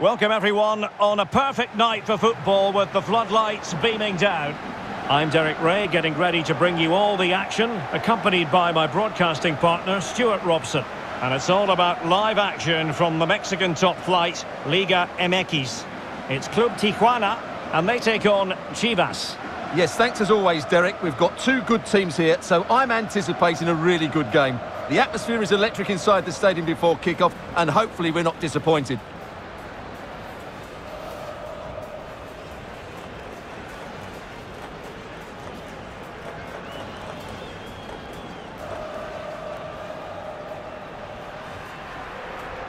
Welcome everyone on a perfect night for football with the floodlights beaming down. I'm Derek Rae, getting ready to bring you all the action, accompanied by my broadcasting partner, Stuart Robson. And it's all about live action from the Mexican top flight, Liga MX. It's Club Tijuana, and they take on Chivas. Yes, thanks as always, Derek. We've got two good teams here, so I'm anticipating a really good game. The atmosphere is electric inside the stadium before kick-off, and hopefully we're not disappointed.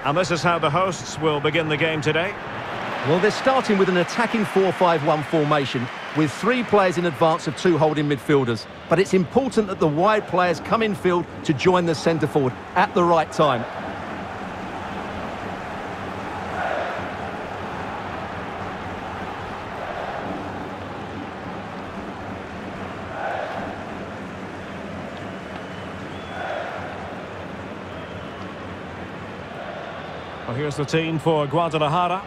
And this is how the hosts will begin the game today. Well, they're starting with an attacking 4-5-1 formation with three players in advance of two holding midfielders. But it's important that the wide players come in field to join the centre forward at the right time. Well, here's the team for Guadalajara.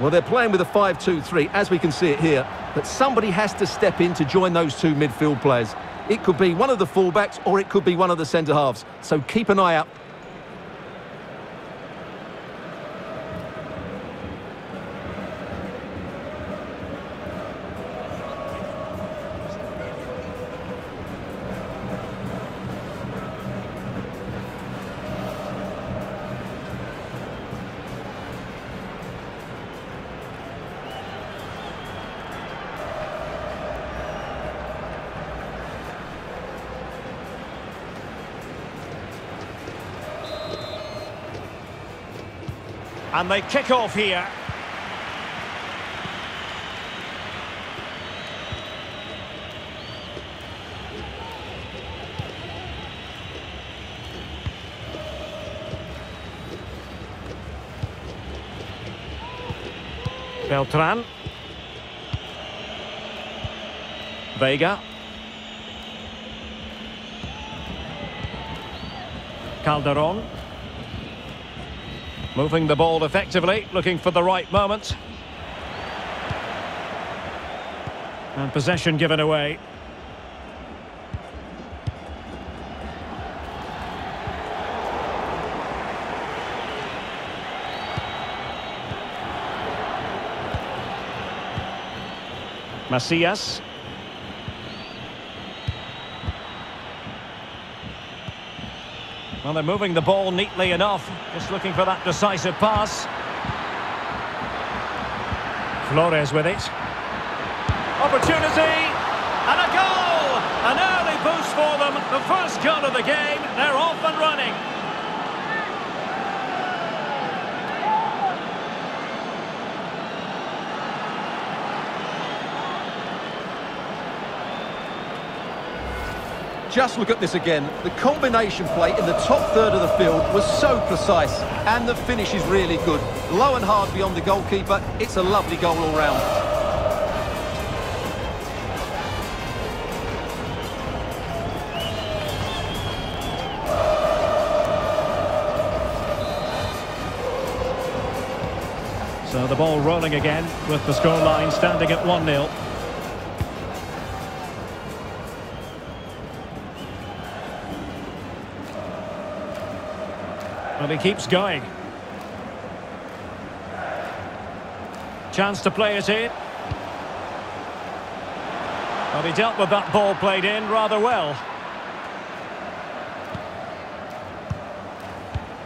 Well, they're playing with a 5-2-3, as we can see it here. But somebody has to step in to join those two midfield players. It could be one of the fullbacks or it could be one of the centre-halves. So keep an eye out And they kick off here. Beltran. Vega. Calderon. Moving the ball effectively, looking for the right moment. And possession given away. Macias. Well, they're moving the ball neatly enough. Just looking for that decisive pass. Flores with it. Opportunity. And a goal! An early boost for them. The first goal of the game. They're off and running. Just look at this again. The combination play in the top third of the field was so precise. And the finish is really good. Low and hard beyond the goalkeeper. It's a lovely goal all round. So the ball rolling again with the scoreline standing at 1-0. Well, he keeps going. Chance to play it in. Well, he dealt with that ball played in rather well.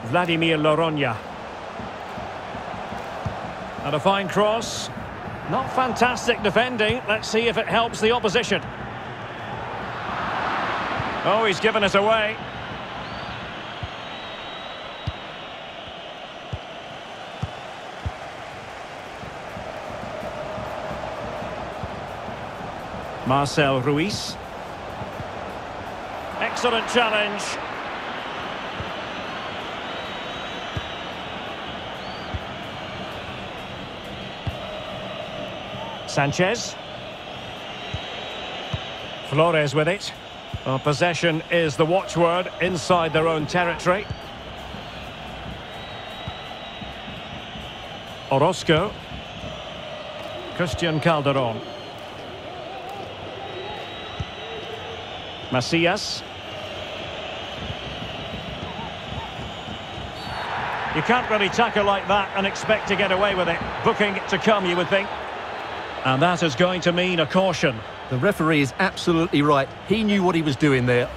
Vladimir Loroña. And a fine cross. Not fantastic defending. Let's see if it helps the opposition. Oh, he's given us away. Marcel Ruiz. Excellent challenge. Sanchez. Flores with it. Possession is the watchword inside their own territory. Orozco. Christian Calderon. Macias. You can't really tackle like that and expect to get away with it. Booking to come, you would think. And that is going to mean a caution. The referee is absolutely right. He knew what he was doing there.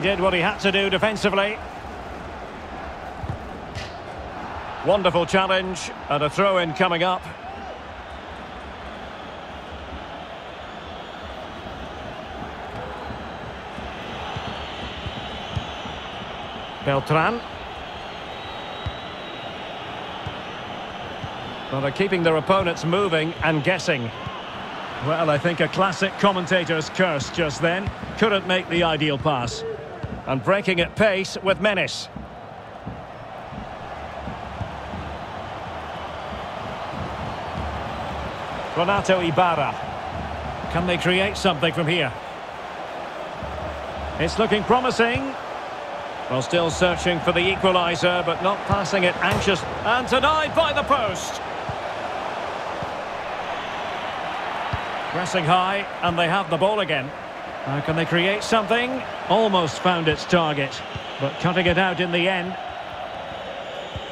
He did what he had to do defensively. Wonderful challenge and a throw-in coming up. Beltran. Well, they're keeping their opponents moving and guessing. Well, I think a classic commentator's curse just then. Couldn't make the ideal pass. And breaking at pace with menace. Renato Ibarra. Can they create something from here? It's looking promising. Well, still searching for the equaliser, but not passing it anxious. And denied by the post. Pressing high, and they have the ball again. Now can they create something? Almost found its target, but cutting it out in the end.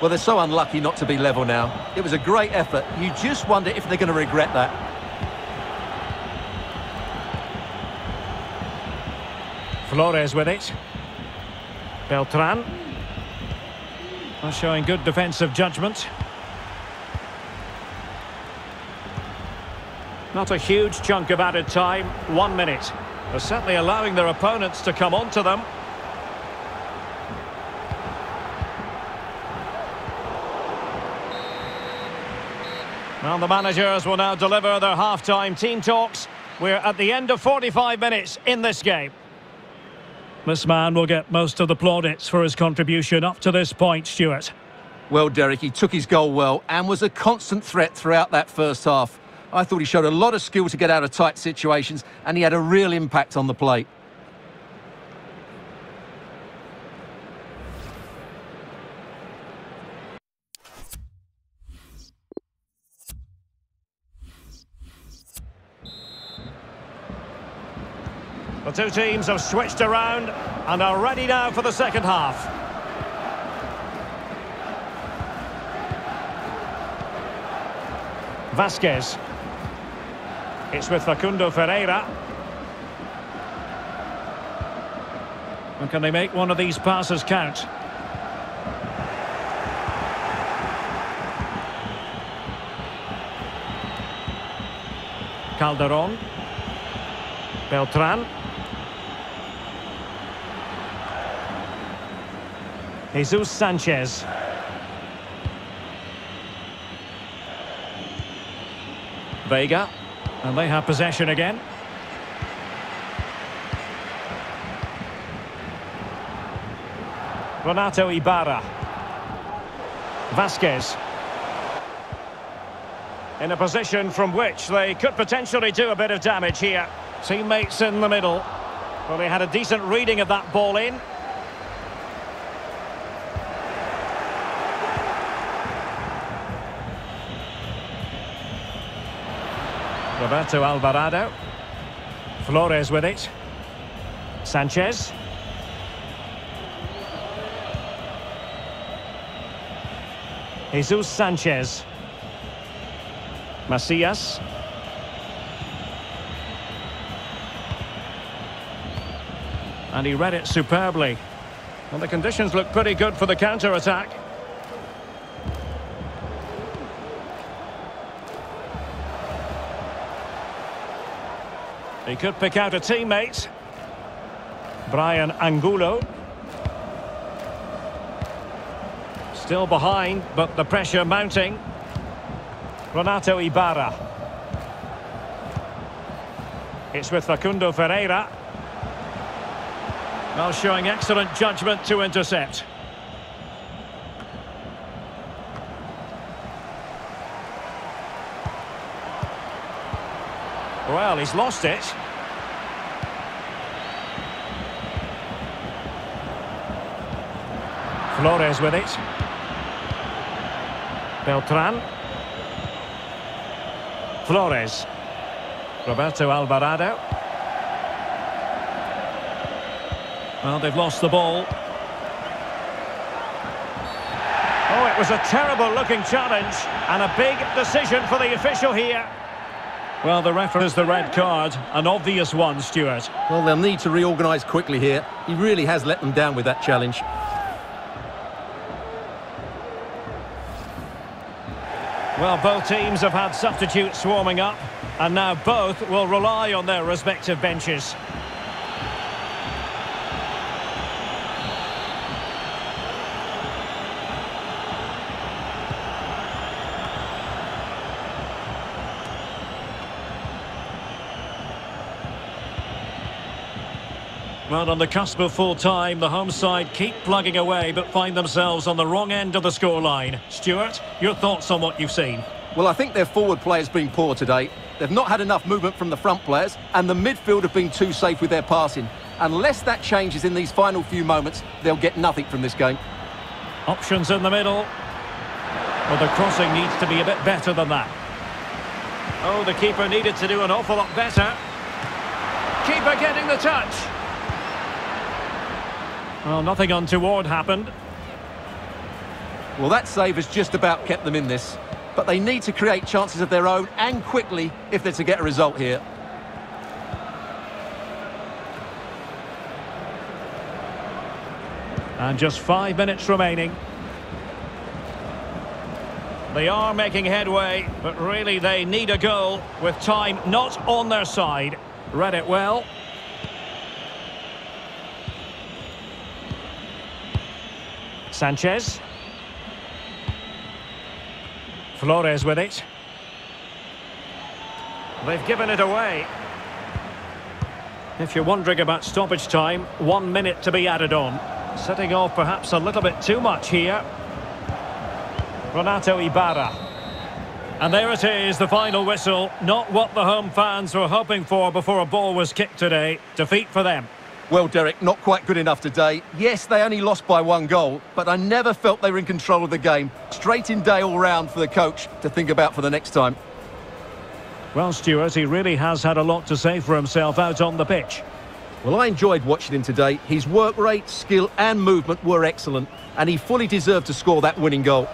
Well, they're so unlucky not to be level now. It was a great effort. You just wonder if they're going to regret that. Flores with it. Beltran. Well, showing good defensive judgment. Not a huge chunk of added time, one minute. They're certainly allowing their opponents to come onto them. Well, the managers will now deliver their half-time team talks. We're at the end of 45 minutes in this game. This man will get most of the plaudits for his contribution up to this point, Stuart. Well, Derek, he took his goal well and was a constant threat throughout that first half. I thought he showed a lot of skill to get out of tight situations and he had a real impact on the plate. The two teams have switched around and are ready now for the second half. Vasquez. It's with Facundo Ferreyra. And can they make one of these passes count? Calderon. Beltran. Jesus Sanchez. Vega. And they have possession again. Renato Ibarra. Vasquez. In a position from which they could potentially do a bit of damage here. Teammates in the middle. Well, they had a decent reading of that ball in. Roberto Alvarado. Flores with it. Sanchez. Jesus Sanchez. Macias. And he read it superbly. And the conditions look pretty good for the counter-attack. He could pick out a teammate. Bryan Angulo. Still behind, but the pressure mounting. Renato Ibarra. It's with Facundo Ferreyra. Well, showing excellent judgment to intercept. Well, he's lost it. Flores with it. Beltran. Flores. Roberto Alvarado. Well, they've lost the ball. Oh, it was a terrible-looking challenge and a big decision for the official here. Well, the referee is the red card, an obvious one, Stuart. Well, they'll need to reorganise quickly here. He really has let them down with that challenge. Well, both teams have had substitutes swarming up, and now both will rely on their respective benches. Well, on the cusp of full time, the home side keep plugging away but find themselves on the wrong end of the scoreline. Stuart, your thoughts on what you've seen? Well, I think their forward play has been poor today. They've not had enough movement from the front players, and the midfield have been too safe with their passing. Unless that changes in these final few moments, they'll get nothing from this game. Options in the middle. Well, the crossing needs to be a bit better than that. Oh, the keeper needed to do an awful lot better. Keeper getting the touch. Well, nothing untoward happened. Well, that save has just about kept them in this. But they need to create chances of their own and quickly if they're to get a result here. And just five minutes remaining. They are making headway, but really they need a goal with time not on their side. Read it well. Sanchez. Flores with it. They've given it away. If you're wondering about stoppage time, one minute to be added on. Setting off perhaps a little bit too much here. Renato Ibarra. And there it is, the final whistle. Not what the home fans were hoping for before a ball was kicked today. Defeat for them. Well, Derek, not quite good enough today. Yes, they only lost by one goal, but I never felt they were in control of the game. Straight in day all round for the coach to think about for the next time. Well, Stuart, he really has had a lot to say for himself out on the pitch. Well, I enjoyed watching him today. His work rate, skill and movement were excellent, and he fully deserved to score that winning goal.